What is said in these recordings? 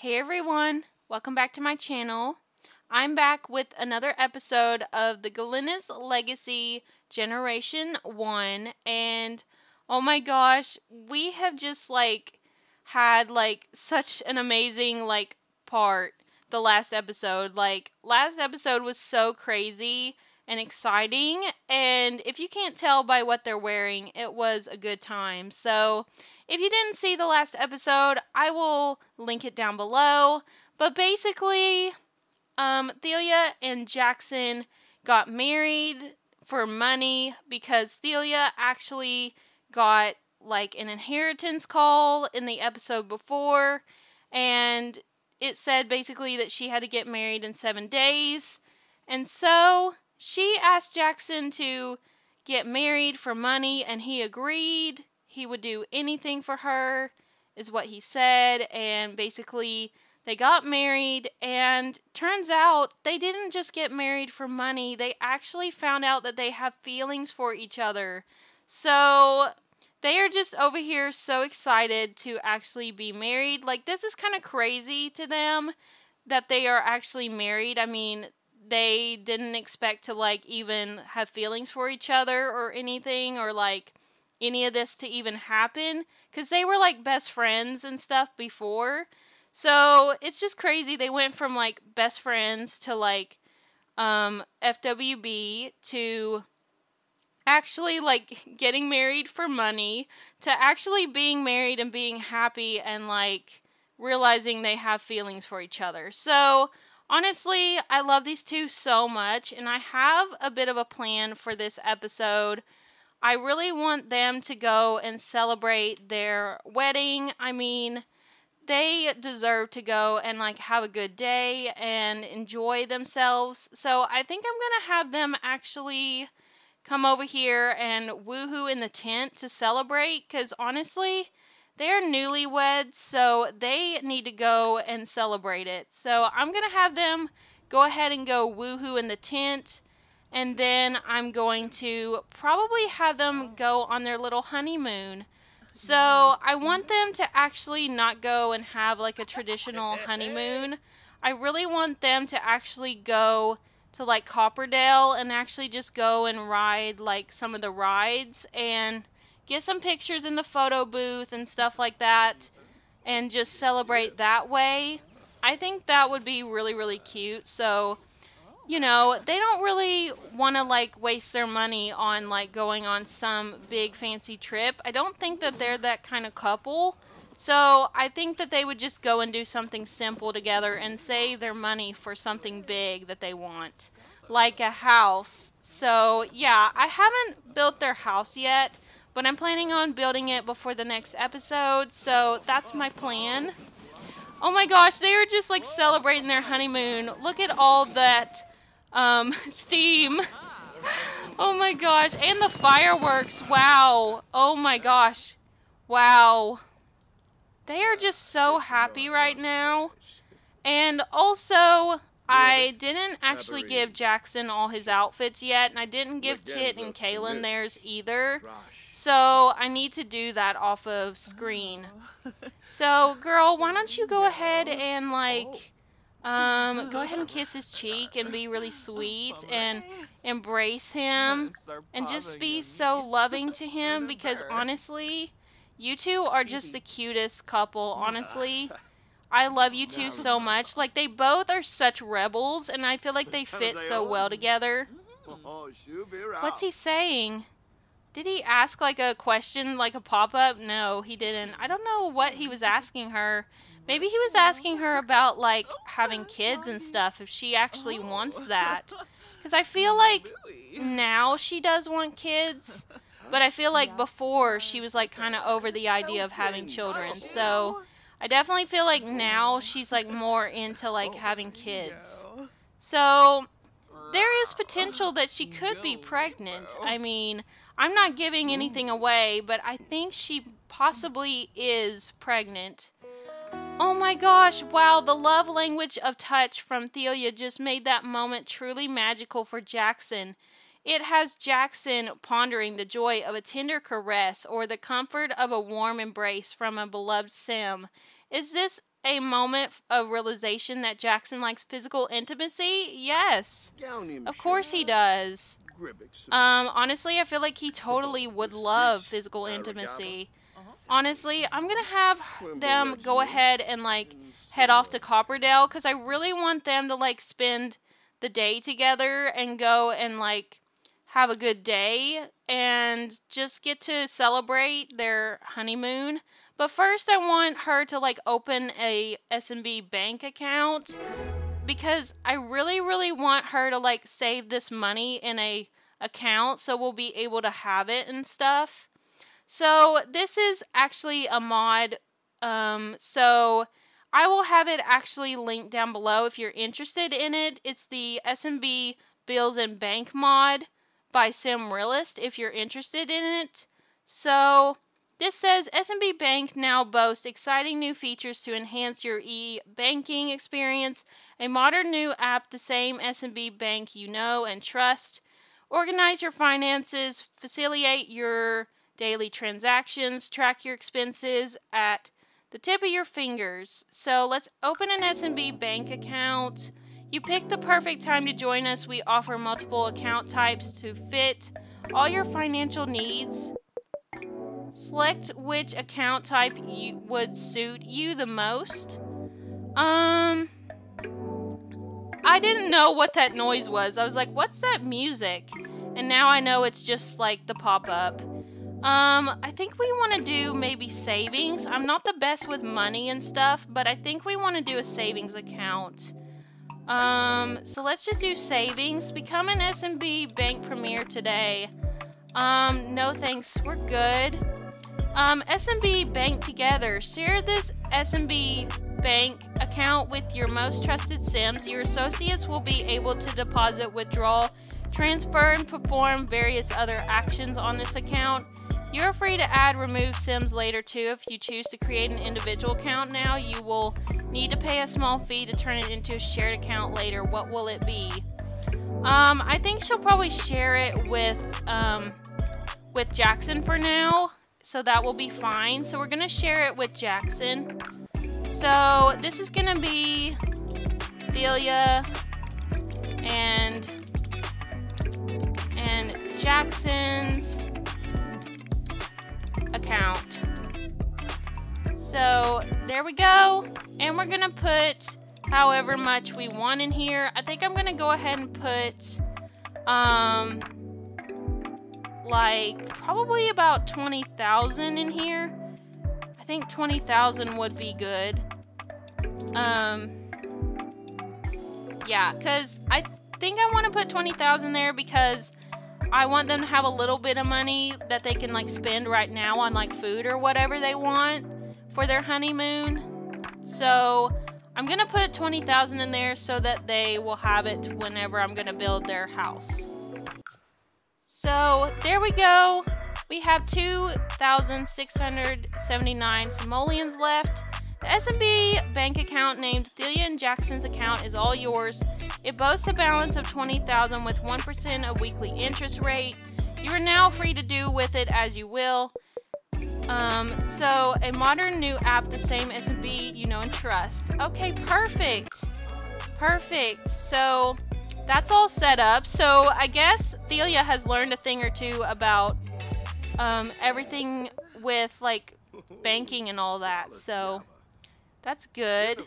Hey everyone, welcome back to my channel. I'm back with another episode of the Galanis Legacy Generation 1 and oh my gosh, we have just like had like such an amazing like part the last episode. Like last episode was so crazy and exciting and if you can't tell by what they're wearing, it was a good time. So, if you didn't see the last episode, I will link it down below. But basically, um, Thalia and Jackson got married for money because Thalia actually got like an inheritance call in the episode before, and it said basically that she had to get married in seven days. And so she asked Jackson to get married for money, and he agreed he would do anything for her, is what he said. And basically, they got married, and turns out they didn't just get married for money, they actually found out that they have feelings for each other. So they are just over here so excited to actually be married. Like, this is kind of crazy to them that they are actually married. I mean, they didn't expect to, like, even have feelings for each other or anything, or like any of this to even happen because they were like best friends and stuff before. So it's just crazy. They went from like best friends to like um, FWB to actually like getting married for money to actually being married and being happy and like realizing they have feelings for each other. So honestly, I love these two so much and I have a bit of a plan for this episode I really want them to go and celebrate their wedding. I mean, they deserve to go and like have a good day and enjoy themselves. So I think I'm to have them actually come over here and woohoo in the tent to celebrate cuz honestly, they're newlyweds, so they need to go and celebrate it. So I'm going to have them go ahead and go woohoo in the tent and then I'm going to probably have them go on their little honeymoon. So I want them to actually not go and have like a traditional honeymoon. I really want them to actually go to like Copperdale and actually just go and ride like some of the rides and get some pictures in the photo booth and stuff like that and just celebrate that way. I think that would be really, really cute. So you know, they don't really want to like waste their money on like going on some big fancy trip. I don't think that they're that kind of couple. So I think that they would just go and do something simple together and save their money for something big that they want, like a house. So yeah, I haven't built their house yet, but I'm planning on building it before the next episode. So that's my plan. Oh my gosh, they are just like celebrating their honeymoon. Look at all that um, steam. Oh my gosh. And the fireworks. Wow. Oh my gosh. Wow. They are just so happy right now. And also, I didn't actually give Jackson all his outfits yet, and I didn't give Kit and Kaylin theirs either. So I need to do that off of screen. So, girl, why don't you go ahead and, like, um, go ahead and kiss his cheek and be really sweet and embrace him and just be so loving to him because honestly, you two are just the cutest couple, honestly. I love you two so much. Like, they both are such rebels, and I feel like they fit so well together. What's he saying? Did he ask, like, a question, like a pop-up? No, he didn't. I don't know what he was asking her. Maybe he was asking her about like having kids and stuff if she actually wants that. Cuz I feel like now she does want kids, but I feel like before she was like kind of over the idea of having children. So I definitely feel like now she's like more into like oh, having kids. So there is potential that she could be pregnant. I mean, I'm not giving anything away, but I think she possibly is pregnant. Oh my gosh, wow, the love language of touch from Thalia just made that moment truly magical for Jackson. It has Jackson pondering the joy of a tender caress or the comfort of a warm embrace from a beloved sim. Is this a moment of realization that Jackson likes physical intimacy? Yes. Of course he does. Um, honestly, I feel like he totally would love physical intimacy. Honestly, I'm gonna have them go ahead and like head off to Copperdale because I really want them to like spend the day together and go and like have a good day and just get to celebrate their honeymoon. But first I want her to like open a SMB bank account because I really really want her to like save this money in a account so we'll be able to have it and stuff. So this is actually a mod um so I will have it actually linked down below if you're interested in it. It's the SMB Bills and Bank mod by SimRealist if you're interested in it. So, this says SMB Bank now boasts exciting new features to enhance your e-banking experience. A modern new app, the same SMB Bank you know and trust. Organize your finances, facilitate your daily transactions, track your expenses at the tip of your fingers. So let's open an SMB bank account. You pick the perfect time to join us. We offer multiple account types to fit all your financial needs. Select which account type you would suit you the most. Um I didn't know what that noise was. I was like, "What's that music?" And now I know it's just like the pop-up. Um, I think we want to do maybe savings. I'm not the best with money and stuff, but I think we want to do a savings account. Um, so let's just do savings. Become an SMB Bank Premier today. Um, no thanks. We're good. Um, SMB Bank Together. Share this SMB Bank account with your most trusted Sims. Your associates will be able to deposit, withdraw, transfer, and perform various other actions on this account. You're free to add remove Sims later too. If you choose to create an individual account now, you will need to pay a small fee to turn it into a shared account later. What will it be? Um, I think she'll probably share it with um, with Jackson for now, so that will be fine. So we're gonna share it with Jackson. So this is gonna be Thalia and and Jackson's account. So there we go. And we're to put however much we want in here. I think I'm to go ahead and put, um, like probably about 20,000 in here. I think 20,000 would be good. Um, yeah, because I think I want to put 20,000 there because I want them to have a little bit of money that they can like spend right now on like food or whatever they want for their honeymoon. So I'm gonna put 20,000 in there so that they will have it whenever I'm gonna build their house. So there we go. We have 2,679 simoleons left. The SMB bank account named Thalia and Jackson's account is all yours. It boasts a balance of 20,000 with 1% of weekly interest rate. You are now free to do with it as you will. Um, so a modern new app, the same SMB you know and trust. Okay, perfect. Perfect. So that's all set up. So I guess Thalia has learned a thing or two about um, everything with like banking and all that. So that's good.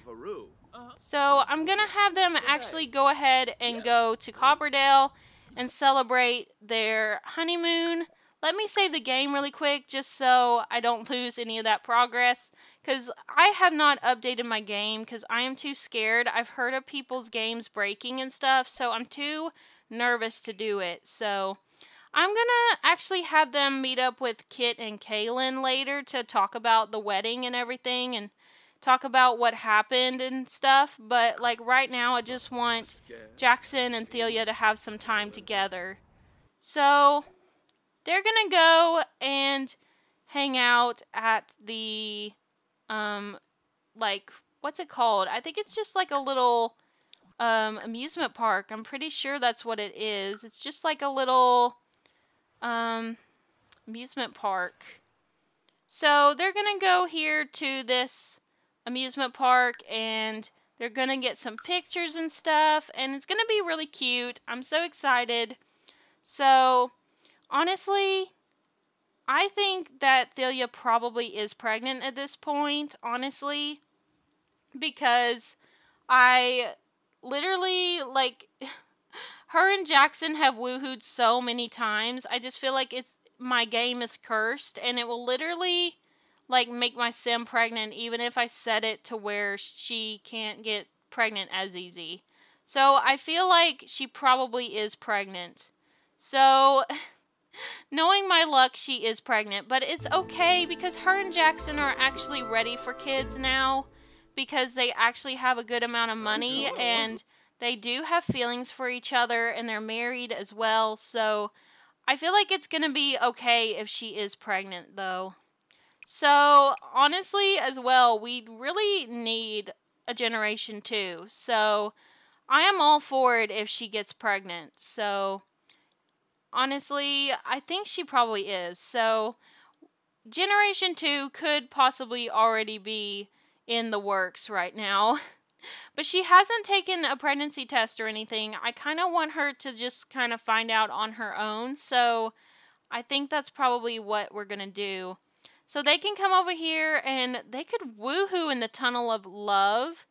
So I'm going to have them actually go ahead and go to Copperdale and celebrate their honeymoon. Let me save the game really quick just so I don't lose any of that progress. Because I have not updated my game because I am too scared. I've heard of people's games breaking and stuff, so I'm too nervous to do it. So I'm going to actually have them meet up with Kit and Kaylin later to talk about the wedding and everything and talk about what happened and stuff, but like right now I just want Jackson and Thalia to have some time together. So they're to go and hang out at the um like what's it called? I think it's just like a little um amusement park. I'm pretty sure that's what it is. It's just like a little um amusement park. So they're to go here to this amusement park and they're to get some pictures and stuff and it's to be really cute. I'm so excited. So, honestly, I think that Thalia probably is pregnant at this point, honestly, because I literally like her and Jackson have woohooed so many times. I just feel like it's my game is cursed and it will literally like make my sim pregnant even if I set it to where she can't get pregnant as easy. So I feel like she probably is pregnant. So knowing my luck, she is pregnant, but it's okay because her and Jackson are actually ready for kids now because they actually have a good amount of money and they do have feelings for each other and they're married as well. So I feel like it's going to be okay if she is pregnant though. So, honestly, as well, we really need a generation two. So, I am all for it if she gets pregnant. So, honestly, I think she probably is. So, generation two could possibly already be in the works right now. but she hasn't taken a pregnancy test or anything. I kind of want her to just kind of find out on her own. So, I think that's probably what we're going to do. So they can come over here and they could woohoo in the tunnel of love.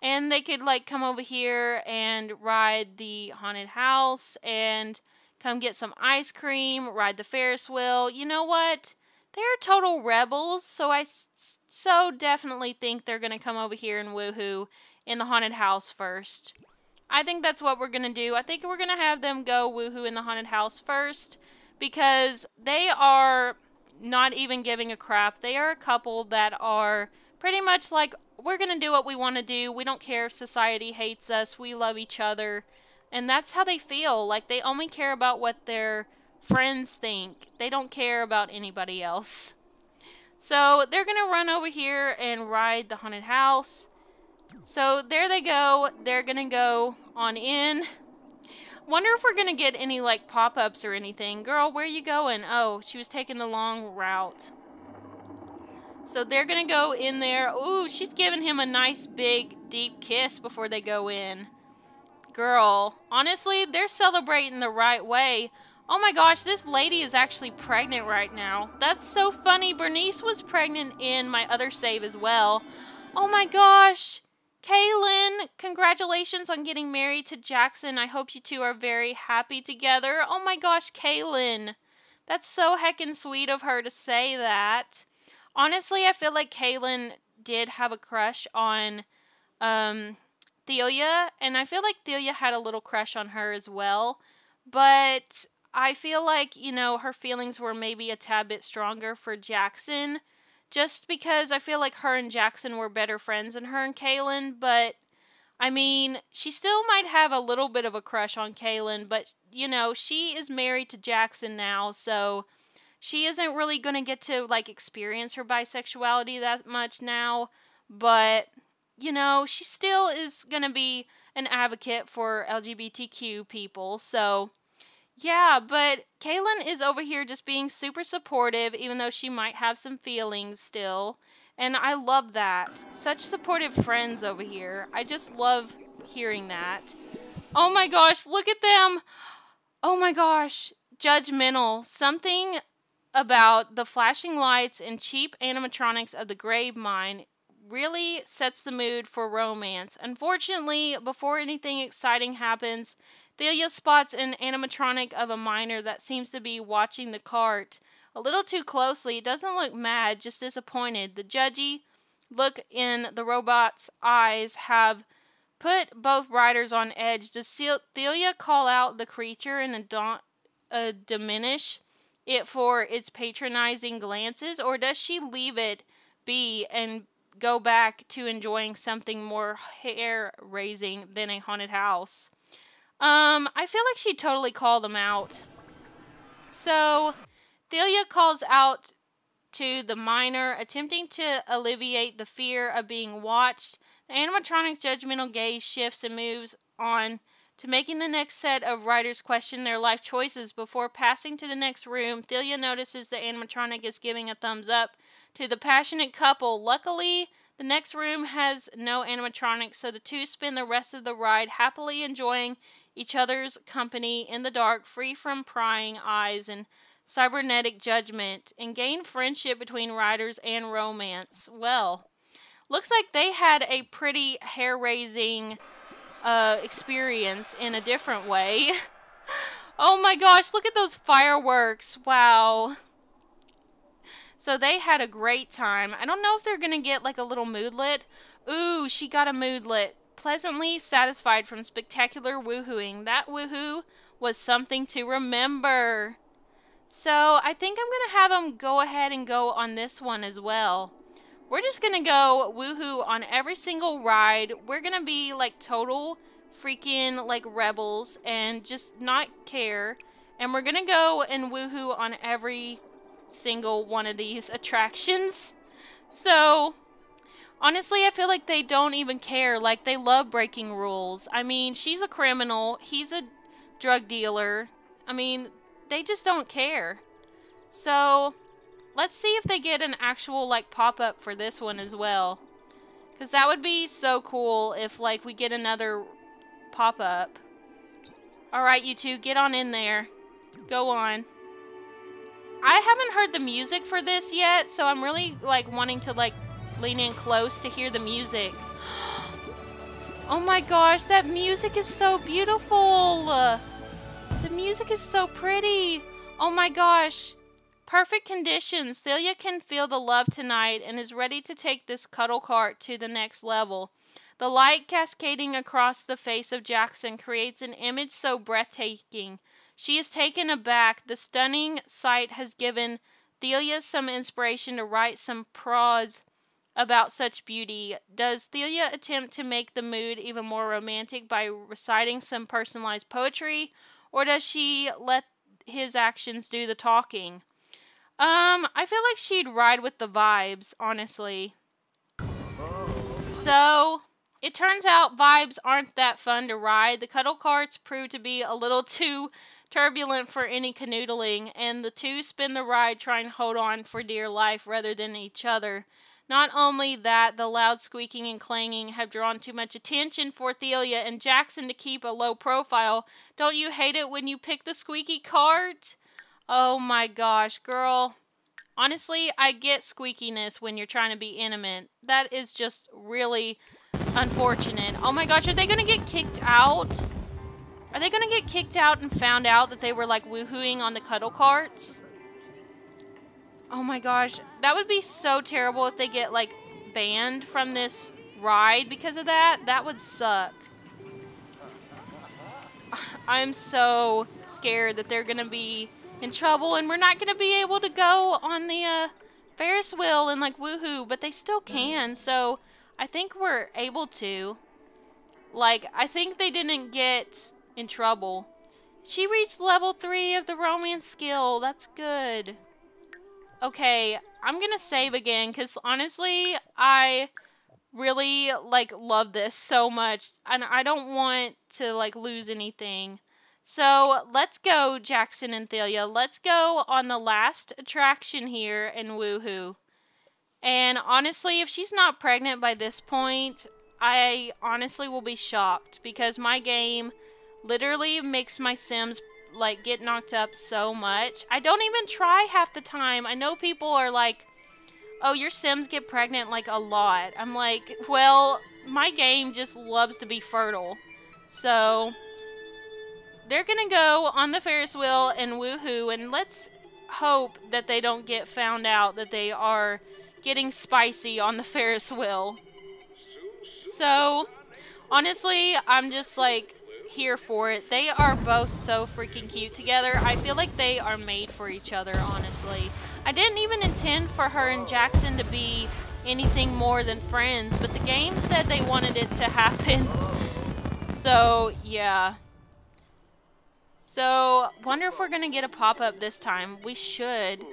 And they could like come over here and ride the haunted house and come get some ice cream, ride the Ferris wheel. You know what? They're total rebels, so I so definitely think they're going to come over here and woohoo in the haunted house first. I think that's what we're going to do. I think we're going to have them go woohoo in the haunted house first because they are not even giving a crap. They are a couple that are pretty much like, we're going to do what we want to do. We don't care if society hates us. We love each other. And that's how they feel. Like, they only care about what their friends think, they don't care about anybody else. So, they're going to run over here and ride the haunted house. So, there they go. They're going to go on in. Wonder if we're gonna get any like pop-ups or anything. Girl, where you going? Oh, she was taking the long route. So they're gonna go in there. Ooh, she's giving him a nice big deep kiss before they go in. Girl, honestly, they're celebrating the right way. Oh my gosh, this lady is actually pregnant right now. That's so funny. Bernice was pregnant in my other save as well. Oh my gosh. Kaylin, congratulations on getting married to Jackson. I hope you two are very happy together. Oh my gosh, Kaylin. That's so heckin' sweet of her to say that. Honestly, I feel like Kaylin did have a crush on um, Thalia, and I feel like Thalia had a little crush on her as well. But I feel like, you know, her feelings were maybe a tad bit stronger for Jackson just because I feel like her and Jackson were better friends than her and Kaylin, but I mean, she still might have a little bit of a crush on Kaylin, but you know, she is married to Jackson now, so she isn't really going to get to like experience her bisexuality that much now, but you know, she still is going to be an advocate for LGBTQ people, so yeah, but Kaylin is over here just being super supportive, even though she might have some feelings still. And I love that. Such supportive friends over here. I just love hearing that. Oh my gosh, look at them. Oh my gosh. Judgmental. Something about the flashing lights and cheap animatronics of the grave mine really sets the mood for romance. Unfortunately, before anything exciting happens, Thalia spots an animatronic of a miner that seems to be watching the cart a little too closely. It doesn't look mad, just disappointed. The judgy look in the robot's eyes have put both riders on edge. Does Thalia call out the creature and uh, diminish it for its patronizing glances, or does she leave it be and go back to enjoying something more hair raising than a haunted house? Um, I feel like she'd totally call them out. So, Thalia calls out to the miner, attempting to alleviate the fear of being watched. The animatronic's judgmental gaze shifts and moves on to making the next set of riders question their life choices before passing to the next room. Thalia notices the animatronic is giving a thumbs up to the passionate couple. Luckily, The next room has no animatronics, so the two spend the rest of the ride happily enjoying each other's company in the dark, free from prying eyes and cybernetic judgment, and gain friendship between riders and romance. Well, looks like they had a pretty hair raising uh, experience in a different way. oh my gosh, look at those fireworks. Wow. So they had a great time. I don't know if they're going to get like a little moodlet. Ooh, she got a moodlet. Pleasantly satisfied from spectacular woohooing. That woohoo was something to remember. So I think I'm going to have them go ahead and go on this one as well. We're just going to go woohoo on every single ride. We're going to be like total freaking like rebels and just not care. And we're going to go and woohoo on every single one of these attractions. So, honestly, I feel like they don't even care. Like, they love breaking rules. I mean, she's a criminal, he's a drug dealer. I mean, they just don't care. So, let's see if they get an actual, like, pop up for this one as well. Because that would be so cool if, like, we get another pop up. Alright, you two, get on in there. Go on. I haven't heard the music for this yet, so I'm really like wanting to like lean in close to hear the music. oh my gosh, that music is so beautiful. The music is so pretty. Oh my gosh. Perfect conditions. Thalia can feel the love tonight and is ready to take this cuddle cart to the next level. The light cascading across the face of Jackson creates an image so breathtaking she is taken aback. The stunning sight has given Thalia some inspiration to write some prose about such beauty. Does Thalia attempt to make the mood even more romantic by reciting some personalized poetry, or does she let his actions do the talking? Um, I feel like she'd ride with the vibes, honestly. So, it turns out vibes aren't that fun to ride. The cuddle carts prove to be a little too turbulent for any canoodling, and the two spend the ride trying to hold on for dear life rather than each other. Not only that, the loud squeaking and clanging have drawn too much attention for Thalia and Jackson to keep a low profile. Don't you hate it when you pick the squeaky cart? Oh my gosh, girl. Honestly, I get squeakiness when you're trying to be intimate. That is just really unfortunate. Oh my gosh, are they going to get kicked out? Are they gonna get kicked out and found out that they were like woohooing on the cuddle carts? Oh my gosh, that would be so terrible if they get like banned from this ride because of that. That would suck. I'm so scared that they're gonna be in trouble and we're not gonna be able to go on the uh, Ferris wheel and like woohoo, but they still can. So I think we're able to. Like, I think they didn't get in trouble. She reached level 3 of the romance skill. That's good. Okay, I'm gonna save again, because honestly, I really, like, love this so much. And I don't want to, like, lose anything. So, let's go, Jackson and Thalia. Let's go on the last attraction here in Woohoo. And honestly, if she's not pregnant by this point, I honestly will be shocked because my game literally makes my Sims like get knocked up so much. I don't even try half the time. I know people are like, "Oh, your Sims get pregnant like a lot." I'm like, "Well, my game just loves to be fertile." So, they're going to go on the Ferris wheel and woohoo and let's hope that they don't get found out that they are getting spicy on the Ferris wheel. So, honestly, I'm just like here for it. They are both so freaking cute together. I feel like they are made for each other, honestly. I didn't even intend for her and Jackson to be anything more than friends, but the game said they wanted it to happen. So, yeah. So, wonder if we're gonna get a pop-up this time. We should.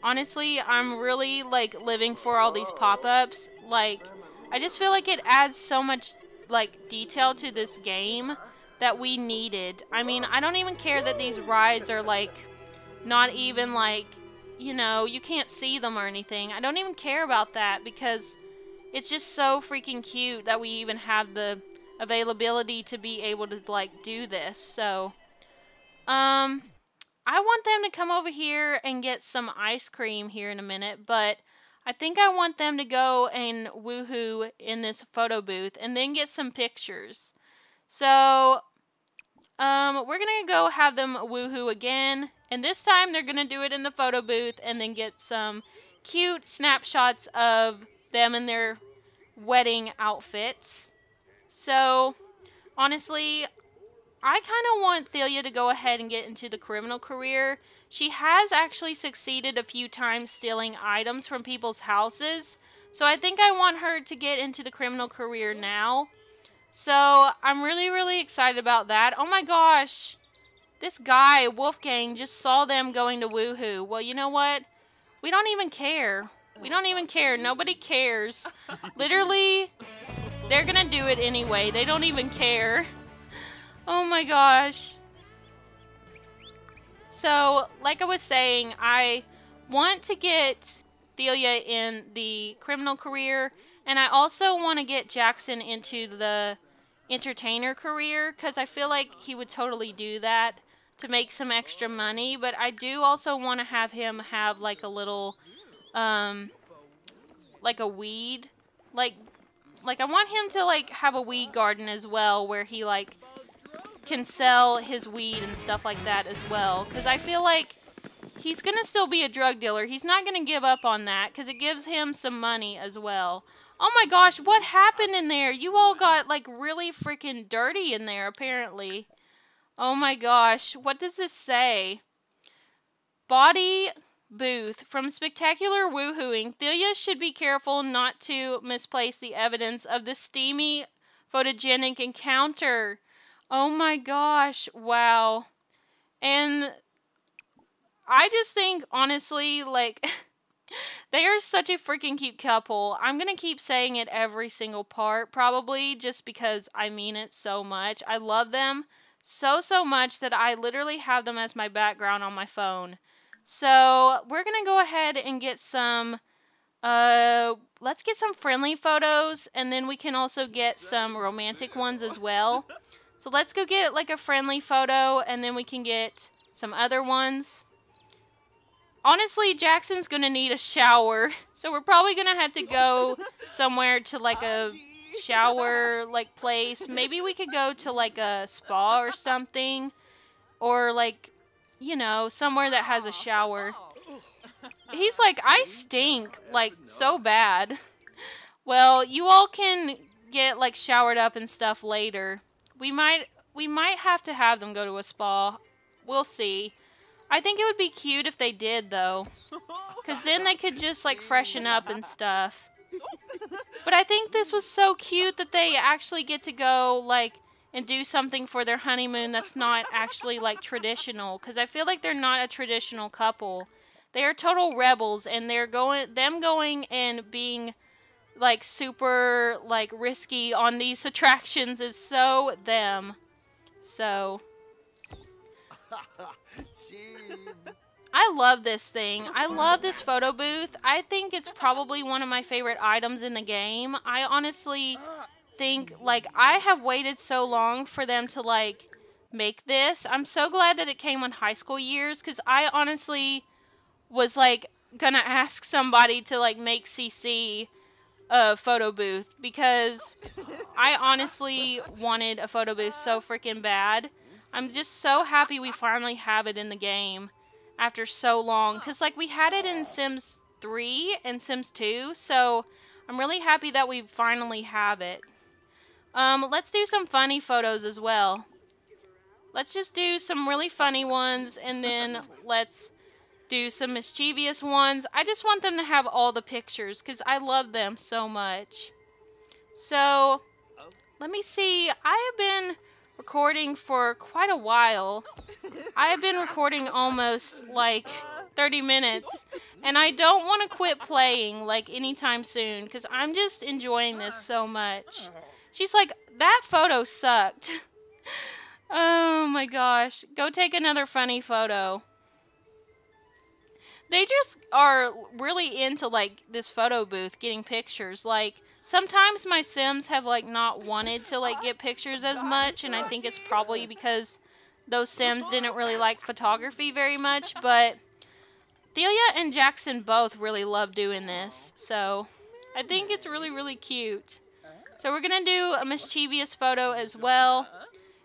Honestly, I'm really, like, living for all these pop-ups. Like, I just feel like it adds so much like detail to this game that we needed. I mean, I don't even care that these rides are like not even like, you know, you can't see them or anything. I don't even care about that because it's just so freaking cute that we even have the availability to be able to like do this. So, um, I want them to come over here and get some ice cream here in a minute, but I think I want them to go and woohoo in this photo booth and then get some pictures. So, um, we're gonna go have them woohoo again, and this time they're gonna do it in the photo booth and then get some cute snapshots of them in their wedding outfits. So, honestly, I kind of want Thalia to go ahead and get into the criminal career. She has actually succeeded a few times stealing items from people's houses. So I think I want her to get into the criminal career now. So I'm really, really excited about that. Oh my gosh. This guy, Wolfgang, just saw them going to Woohoo. Well, you know what? We don't even care. We don't even care. Nobody cares. Literally, they're gonna do it anyway. They don't even care. Oh my gosh. So, like I was saying, I want to get Thalia in the criminal career, and I also want to get Jackson into the entertainer career because I feel like he would totally do that to make some extra money. But I do also want to have him have like a little, um, like a weed, like, like I want him to like have a weed garden as well where he like can sell his weed and stuff like that as well. Because I feel like he's going to still be a drug dealer. He's not going to give up on that because it gives him some money as well. Oh my gosh, what happened in there? You all got like really freaking dirty in there, apparently. Oh my gosh, what does this say? Body booth. From spectacular woohooing, Thalia should be careful not to misplace the evidence of the steamy photogenic encounter. Oh my gosh, wow. And I just think, honestly, like, they are such a freaking cute couple. I'm to keep saying it every single part, probably, just because I mean it so much. I love them so, so much that I literally have them as my background on my phone. So, we're to go ahead and get some, uh, let's get some friendly photos, and then we can also get some romantic ones as well. So let's go get like a friendly photo and then we can get some other ones. Honestly, Jackson's going to need a shower. So we're probably going to have to go somewhere to like a shower like place. Maybe we could go to like a spa or something or like you know, somewhere that has a shower. He's like, "I stink like so bad." Well, you all can get like showered up and stuff later. We might we might have to have them go to a spa. We'll see. I think it would be cute if they did though. Cuz then they could just like freshen up and stuff. But I think this was so cute that they actually get to go like and do something for their honeymoon that's not actually like traditional cuz I feel like they're not a traditional couple. They are total rebels and they're going them going and being like super like risky on these attractions is so them. So I love this thing. I love this photo booth. I think it's probably one of my favorite items in the game. I honestly think like I have waited so long for them to like make this. I'm so glad that it came on high school years cuz I honestly was like gonna ask somebody to like make CC a photo booth because I honestly wanted a photo booth so freaking bad. I'm just so happy we finally have it in the game after so long cuz like we had it in Sims 3 and Sims 2, so I'm really happy that we finally have it. Um let's do some funny photos as well. Let's just do some really funny ones and then let's do some mischievous ones. I just want them to have all the pictures because I love them so much. So, let me see. I have been recording for quite a while. I have been recording almost like 30 minutes. And I don't want to quit playing like anytime soon because I'm just enjoying this so much. She's like, that photo sucked. oh my gosh. Go take another funny photo they just are really into like this photo booth getting pictures like sometimes my Sims have like not wanted to like get pictures as much, and I think it's probably because those Sims didn't really like photography very much, but Thalia and Jackson both really love doing this, so I think it's really, really cute. So we're going to do a mischievous photo as well.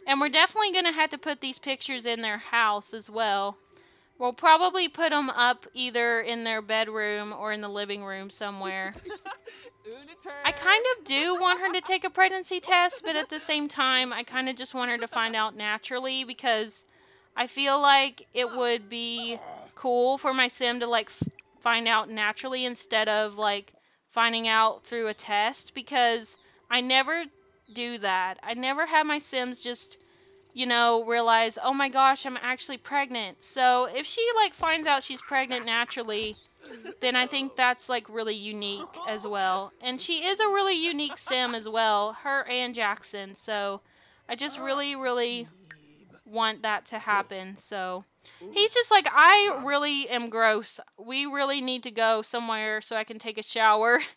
And we're definitely going to have to put these pictures in their house as well. We'll probably put them up either in their bedroom or in the living room somewhere. I kind of do want her to take a pregnancy test, but at the same time, I kind of just want her to find out naturally because I feel like it would be cool for my sim to like find out naturally instead of like finding out through a test because I never do that. I never have my Sims just, you know, realize, oh my gosh, I'm actually pregnant. So if she like finds out she's pregnant naturally, then I think that's like really unique as well. And she is a really unique Sim as well, her and Jackson. So I just really, really want that to happen. So he's just like, I really am gross. We really need to go somewhere so I can take a shower.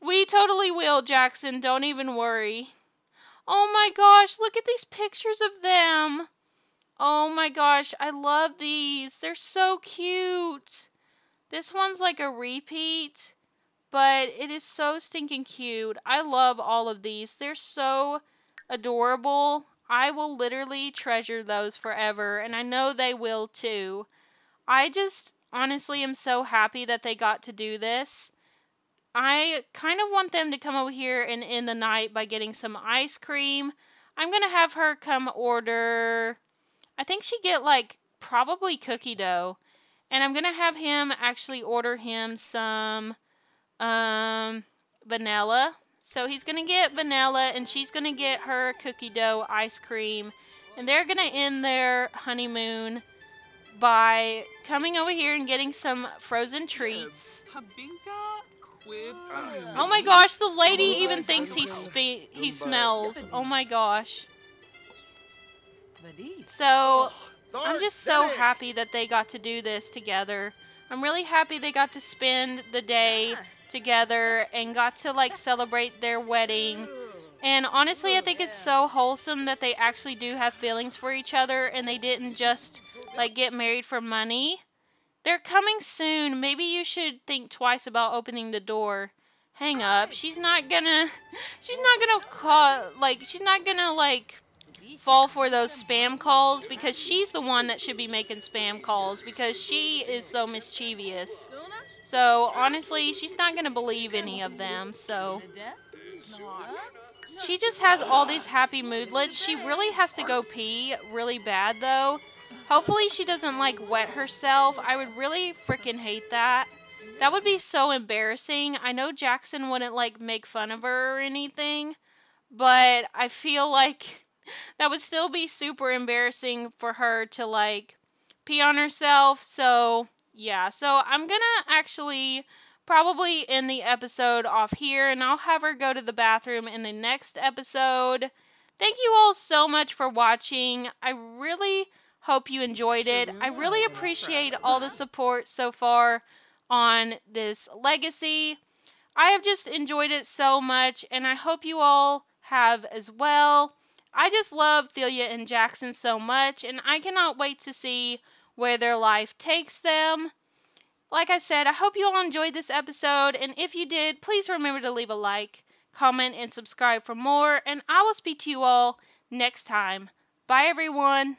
We totally will, Jackson. Don't even worry. Oh my gosh, look at these pictures of them. Oh my gosh, I love these. They're so cute. This one's like a repeat, but it is so stinking cute. I love all of these. They're so adorable. I will literally treasure those forever, and I know they will too. I just honestly am so happy that they got to do this. I kind of want them to come over here and end the night by getting some ice cream. I'm going to have her come order, I think she get like probably cookie dough. And I'm going to have him actually order him some um, vanilla. So he's going to get vanilla and she's going to get her cookie dough ice cream. And they're going to end their honeymoon by coming over here and getting some frozen treats. Oh my gosh, the lady even thinks he spe he smells. Oh my gosh. So, I'm just so happy that they got to do this together. I'm really happy they got to spend the day together and got to like celebrate their wedding. And honestly, I think it's so wholesome that they actually do have feelings for each other and they didn't just like get married for money. They're coming soon. Maybe you should think twice about opening the door. Hang up. She's not gonna. She's not gonna call. Like, she's not gonna, like, fall for those spam calls because she's the one that should be making spam calls because she is so mischievous. So, honestly, she's not gonna believe any of them. So. She just has all these happy moodlets. She really has to go pee really bad, though. Hopefully she doesn't like wet herself. I would really freaking hate that. That would be so embarrassing. I know Jackson wouldn't like make fun of her or anything, but I feel like that would still be super embarrassing for her to like pee on herself. So, yeah. So, I'm going to actually probably end the episode off here and I'll have her go to the bathroom in the next episode. Thank you all so much for watching. I really Hope you enjoyed it. I really appreciate all the support so far on this legacy. I have just enjoyed it so much, and I hope you all have as well. I just love Thalia and Jackson so much, and I cannot wait to see where their life takes them. Like I said, I hope you all enjoyed this episode, and if you did, please remember to leave a like, comment, and subscribe for more, and I will speak to you all next time. Bye, everyone.